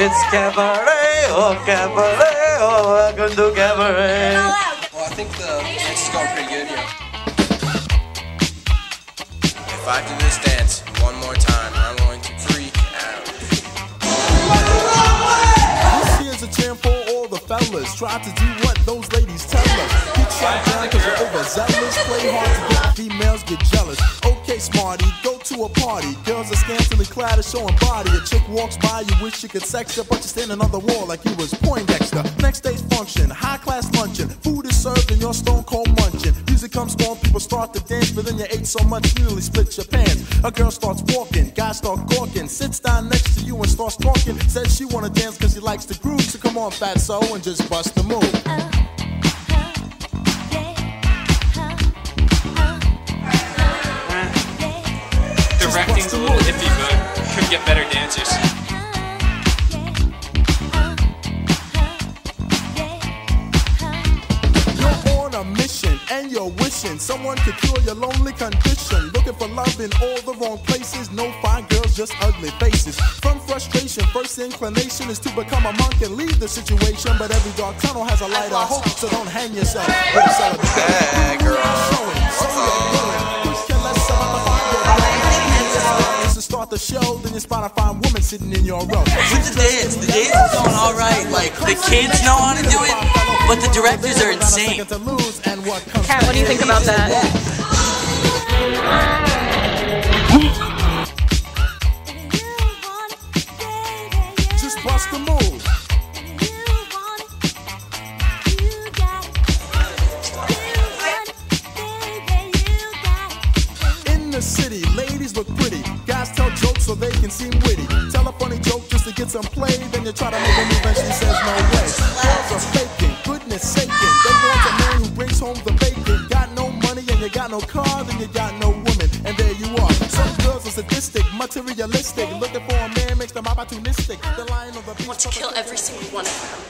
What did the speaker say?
It's cabaret, oh cabaret, oh welcome to cabaret. Well, I think the mix is going pretty good here. If I do this dance one more time, I'm going to freak out. This here's a jam for all the fellas. Try to do what those ladies tell us. Get shot down cause you're overzealous. Play hard to get females get jealous. Smarty, go to a party. Girls are scantily clad and showing body. A chick walks by, you wish you could sex her, but you're standing on the wall like you was Poindexter. Next day's function, high class luncheon. Food is served and you're stone cold munching. Music comes on, people start to dance, but then you ate so much you nearly split your pants. A girl starts walking, guys start gawking, sits down next to you and starts talking. Says she wanna dance cause she likes the groove, so come on, fat so and just bust the move. Directing's a little iffy, but could get better dancers. You're on a mission and you're wishing someone could cure your lonely condition. Looking for love in all the wrong places. No fine girls, just ugly faces. From frustration, first inclination is to become a monk and leave the situation. But every dark tunnel has a light of hope, so don't hang yourself. Start the show, then you spot a fine woman sitting in your row. With the dance, the dance is going all right. Like the kids know how to do it, but the directors are insane. Kat, what do you think about that? Just bust the move. Pretty. Guys tell jokes so they can seem witty. Tell a funny joke just to get some play. Then you try to make a move and she says no way. Girls are faking, goodness saking. They want a man who brings home the bacon. Got no money and you got no car, then you got no woman. And there you are. Some girls are sadistic, materialistic. Looking for a man makes them opportunistic. The line of the beast. Want to kill every single one of them.